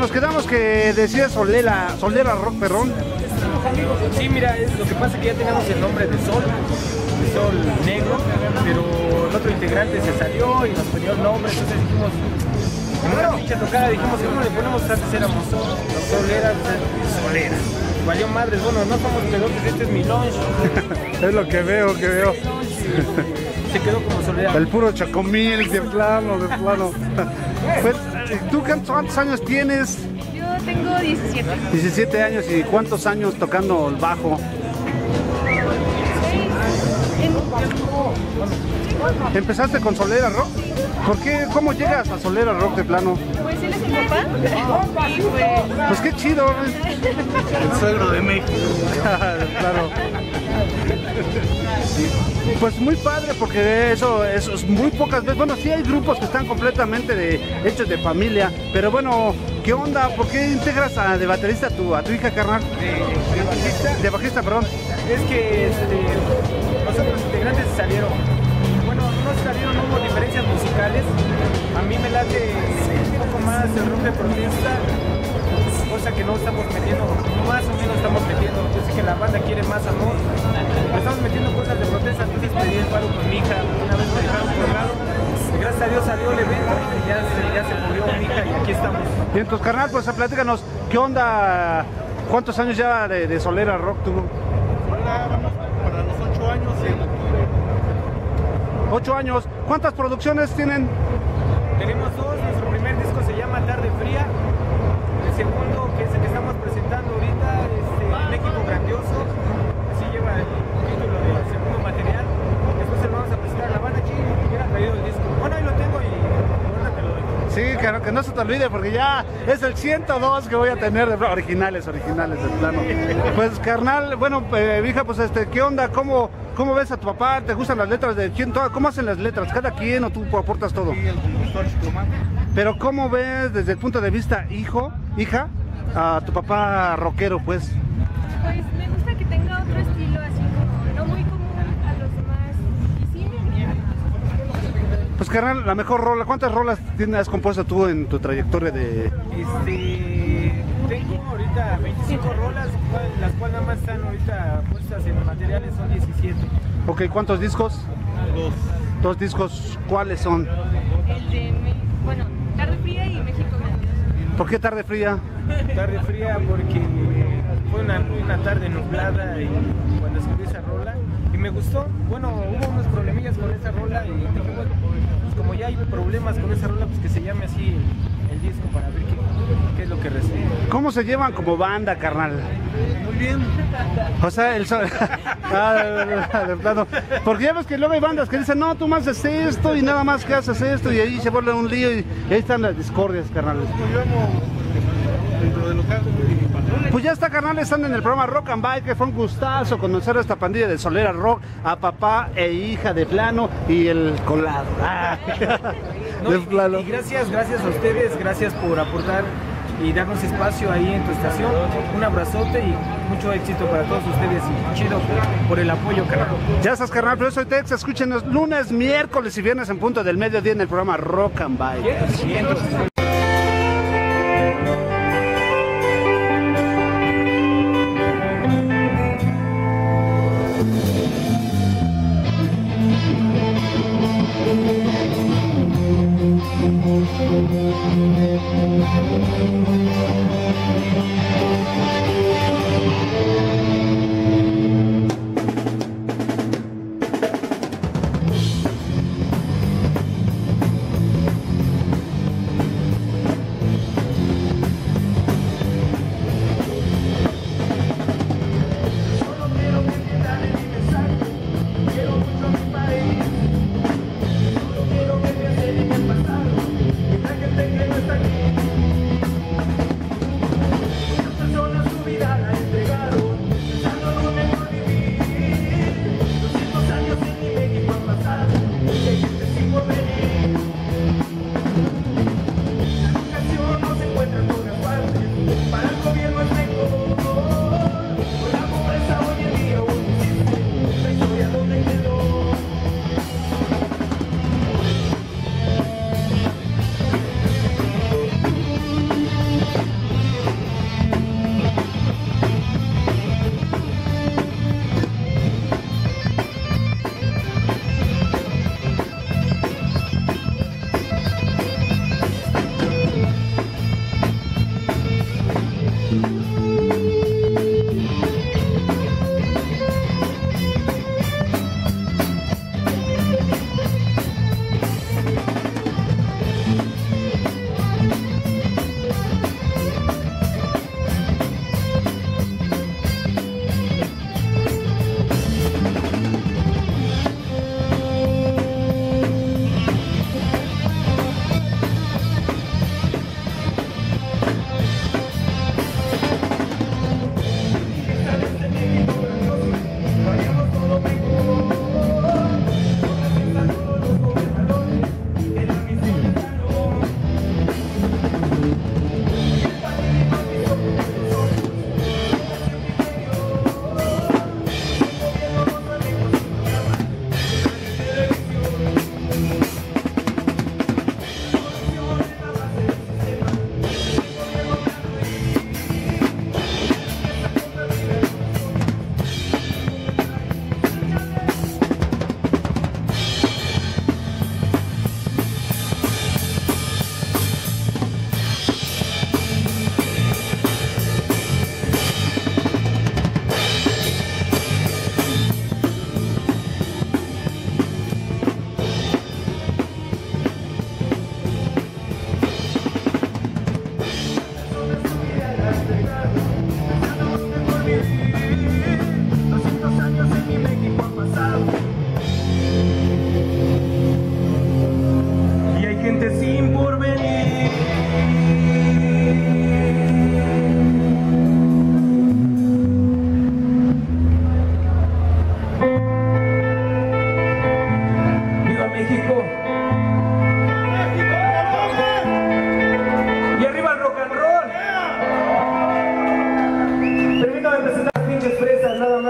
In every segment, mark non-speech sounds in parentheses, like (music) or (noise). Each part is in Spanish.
Nos quedamos que decía Solera, Solera Rock Perrón. Sí, mira, es, lo que pasa es que ya tenemos el nombre de Sol, de Sol Negro, pero el otro integrante se salió y nos pidió el nombre, entonces dijimos, en una pinche tocada dijimos, ¿cómo le ponemos antes éramos Sol? Los Soleras, Solera. Valió madres, bueno, no somos pedotes, este es mi lunch. (laughs) es lo que veo, que veo. Se quedó como Solera. El puro chacomil, de plano, de plano. (laughs) Pues, ¿Tú cuántos años tienes? Yo tengo 17. 17 años y cuántos años tocando el bajo? ¿Empezaste con Solera Rock? ¿Por qué? ¿Cómo llegas a Solera Rock de plano? Pues él es mi papá. Y pues... Pues qué chido. El (laughs) suegro de México. (laughs) claro. Pues muy padre porque eso, eso es muy pocas veces. Bueno, sí hay grupos que están completamente de, hechos de familia, pero bueno, ¿qué onda? ¿Por qué integras a, de baterista a tu, a tu hija, carnal? De, de bajista. De bajista, perdón. Es que este, nosotros los integrantes salieron, bueno, no salieron, no hubo diferencias musicales. A mí me late un poco más el rock de protesta, cosa que no estamos metiendo, más o menos estamos metiendo. Yo sé que la banda quiere más amor, pero estamos metiendo cosas de protesta, entonces pedí el paro con mi hija, una vez me dejaron colgado. y Gracias a Dios salió el evento y ya se, ya se murió mi hija y aquí estamos. Y entonces, carnal, pues platícanos, ¿qué onda? ¿Cuántos años ya de, de Solera Rock tuvo? para los ocho años en octubre. Ocho años. ¿Cuántas producciones tienen? Tenemos dos, nuestro primer disco se llama Tarde Fría, el segundo que es el que estamos presentando ahorita, este, México Grandioso, así lleva el título del segundo material, después se lo vamos a presentar a la banda aquí, hubiera traído el disco, bueno ahí lo tengo y ahorita te lo doy. Sí, que, no se te olvide porque ya es el 102 que voy a tener de originales, originales del plano. Pues carnal, bueno, eh, hija, pues este, ¿qué onda? ¿Cómo, ¿Cómo ves a tu papá? ¿Te gustan las letras de quién? Toda- ¿Cómo hacen las letras? ¿Cada quien o tú aportas todo? Y el compositor. Pero ¿cómo ves desde el punto de vista hijo, hija, a tu papá rockero, pues? Pues carnal, la mejor rola, ¿cuántas rolas tienes, has compuesto tú en tu trayectoria de... Este, tengo ahorita 25 rolas, las cuales nada más están ahorita puestas en materiales, son 17. Ok, ¿cuántos discos? Dos. Dos discos, ¿cuáles son? El de, bueno, Tarde Fría y México Grandioso. ¿Por qué tarde fría? Tarde fría porque fue una, una tarde nublada y cuando escribí esa rola y me gustó. Bueno, hubo unos problemillas con esa rola y dije, bueno, problemas con esa rola, pues que se llame así el disco para ver qué, qué es lo que recibe. ¿Cómo se llevan como banda, carnal? Muy bien. O sea, el sol... (laughs) Ah, de plano. Porque ya ves que luego hay bandas que dicen, no, tú más haces esto y nada más que haces esto y ahí se vuelve un lío y ahí están las discordias, carnal. Pues yo amo dentro de lo que hago mi pasión. Pues ya está, carnal, están en el programa Rock and Bike, que fue un gustazo conocer a esta pandilla de Solera Rock, a papá e hija de plano y el colado. (laughs) Ah, No, de y- plano. y gracias, gracias a ustedes, gracias por aportar y darnos espacio ahí en tu estación. Un abrazote y mucho éxito para todos ustedes y chido por, el apoyo, carajo. Ya estás, carnal, pero soy Tex, escúchenos lunes, miércoles y viernes en punto del mediodía en el programa Rock and Bike. Thank you.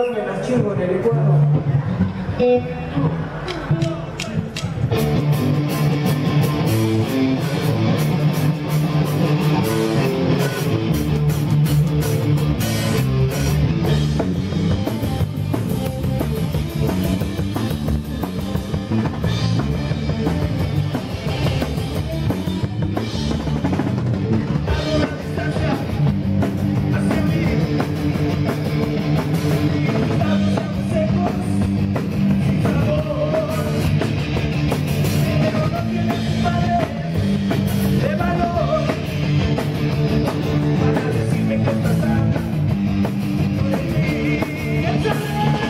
Más me las chingo en el licuado. Bye.